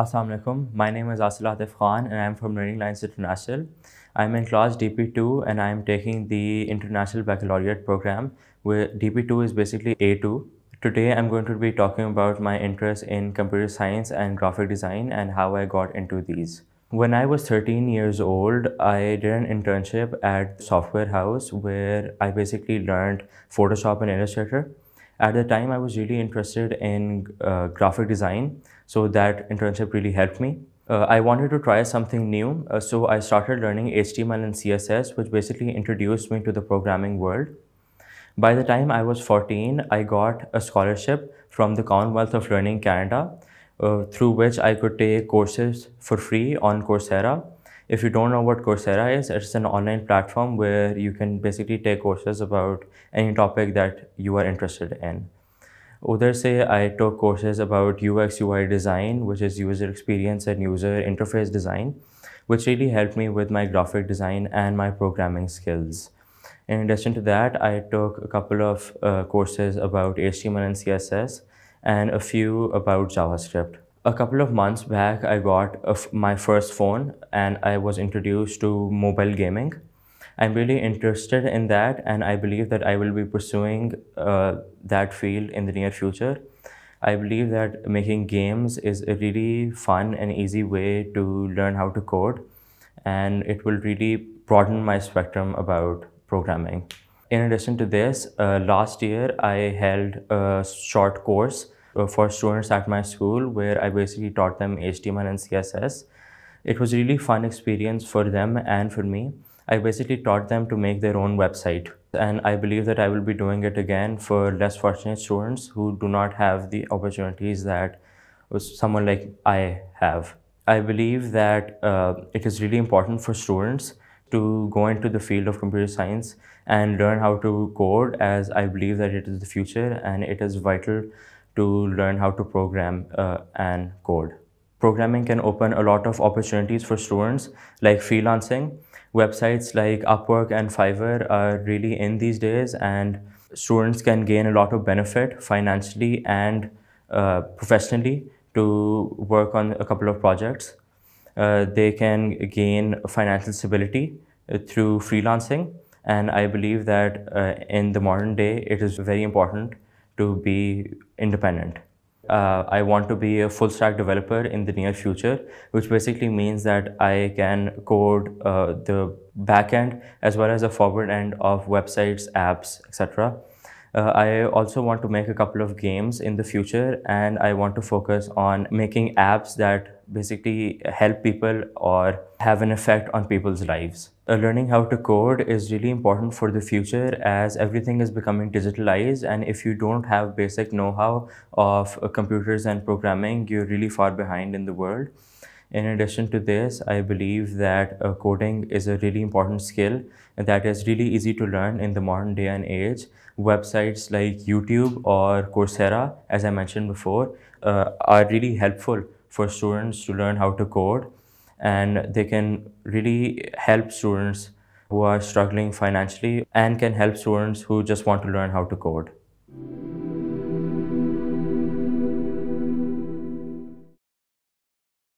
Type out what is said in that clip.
Assalamu alaikum. My name is Aasil Atif Khan and I'm from Learning Alliance International. I'm in class DP2 and I'm taking the International Baccalaureate program where DP2 is basically A2. Today I'm going to be talking about my interest in computer science and graphic design and how I got into these. When I was 13 years old, I did an internship at Software House where I basically learned Photoshop and Illustrator. At the time, I was really interested in uh, graphic design, so that internship really helped me. Uh, I wanted to try something new, uh, so I started learning HTML and CSS, which basically introduced me to the programming world. By the time I was 14, I got a scholarship from the Commonwealth of Learning Canada, uh, through which I could take courses for free on Coursera. If you don't know what Coursera is, it's an online platform where you can basically take courses about any topic that you are interested in. Other say I took courses about UX UI design, which is user experience and user interface design, which really helped me with my graphic design and my programming skills. In addition to that, I took a couple of uh, courses about HTML and CSS and a few about JavaScript. A couple of months back, I got my first phone and I was introduced to mobile gaming. I'm really interested in that and I believe that I will be pursuing uh, that field in the near future. I believe that making games is a really fun and easy way to learn how to code and it will really broaden my spectrum about programming. In addition to this, uh, last year I held a short course for students at my school where I basically taught them HTML and CSS. It was really fun experience for them and for me. I basically taught them to make their own website. And I believe that I will be doing it again for less fortunate students who do not have the opportunities that someone like I have. I believe that uh, it is really important for students to go into the field of computer science and learn how to code as I believe that it is the future and it is vital to learn how to program uh, and code. Programming can open a lot of opportunities for students like freelancing. Websites like Upwork and Fiverr are really in these days and students can gain a lot of benefit financially and uh, professionally to work on a couple of projects. Uh, they can gain financial stability uh, through freelancing. And I believe that uh, in the modern day, it is very important to be independent. Uh, I want to be a full stack developer in the near future, which basically means that I can code uh, the backend as well as the forward end of websites, apps, etc. Uh, I also want to make a couple of games in the future and I want to focus on making apps that basically help people or have an effect on people's lives. Uh, learning how to code is really important for the future as everything is becoming digitalized and if you don't have basic know-how of uh, computers and programming, you're really far behind in the world. In addition to this, I believe that uh, coding is a really important skill that is really easy to learn in the modern day and age. Websites like YouTube or Coursera, as I mentioned before, uh, are really helpful for students to learn how to code and they can really help students who are struggling financially and can help students who just want to learn how to code.